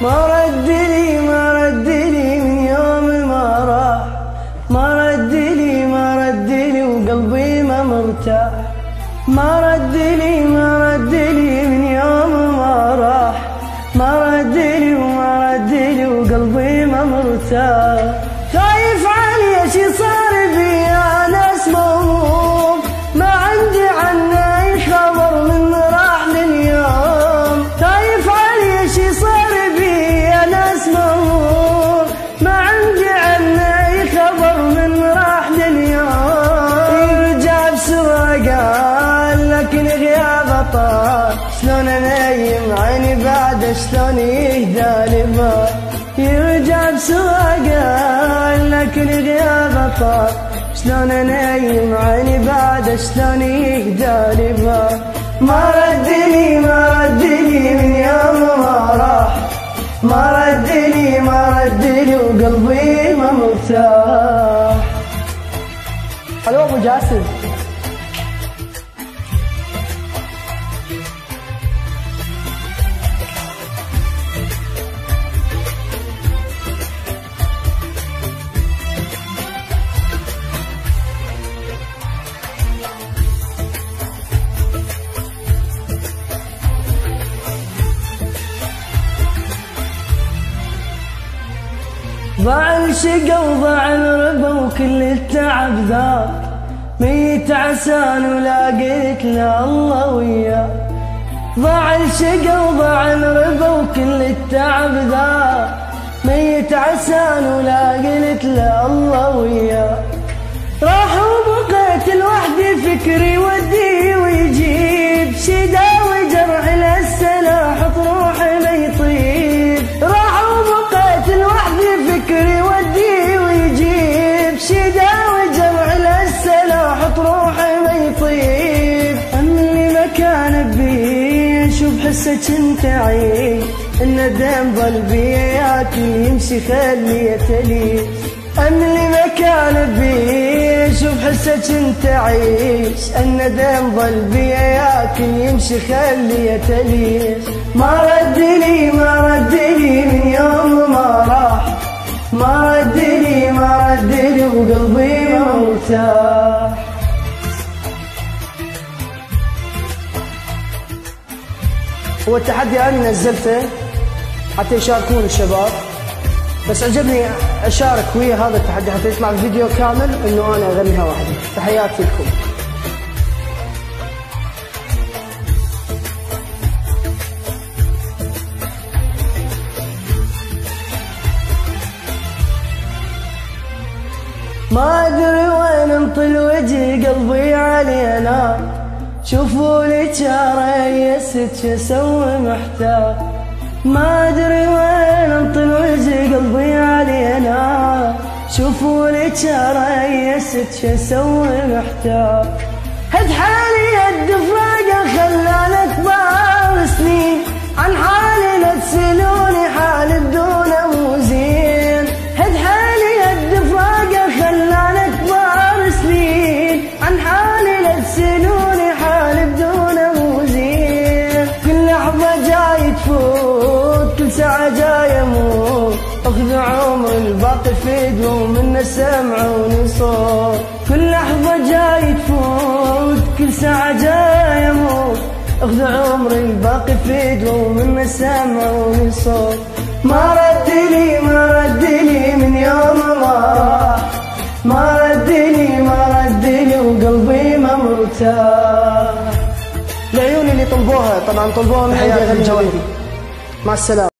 ما رد لي ما رد لي من يوم ما راح. ما رد لي ما رد لي وقلبي ما مرتاح. ما رد لي ما رد لي من يوم ما راح. ما رد لي وما رد لي وقلبي ما مرتاح. شلون يهدى يرجع بسوى قال لكن غيابه طال شلون انيم عيني بعد شلون يهدى ما. رد لي ما رد لي من يوم ما راح. ما رد لي ما رد لي وقلبي ما مرتاح. ألو ابو جاسم. ضاع الشقا وضاع الربا وكل التعب ذاك. ميت عسان ولا قلت لا الله وياه. ضاع الشقا وضاع الربا وكل التعب ذاك. ميت عسان ولا قلت لا الله وياه. راح وبقيت لوحدي فكري حسك انت عيب الندم ظل بي ياكل يمشي خلية تليش اللي ما كان بي شوف حسك انت عيش الندم ظل بي ياكل يمشي خلية تليش ما رد لي ما رد هو التحدي أنا نزلته. حتى يشاركون الشباب. بس عجبني أشارك ويا هذا التحدي حتى يطلع الفيديو كامل إنه أنا أغنيها وحدي تحياتي لكم. ما أدري وين انطل وجهي قلبي علينا. شوفوا لي شاره يست شو أسوي محتاج ما أدري وين انطل وجهي قلبي علينا شوفوا لي شاره يست شو أسوي محتاج هد حالي لحظة جاي تفوت كل ساعة جاي أموت. أخذ عمر الباقي في دموع من سمعوني صوت كل لحظة جاي تفوت كل ساعة جاي أموت. أخذ عمري الباقي في دموع من سمعوني صوت ما رد لي ما رد لي من يوم ما. راح ما رد لي ما رد لي وقلبي ما مرتاح. طلبوها. طبعا طلبوها من عندي مع السلامة.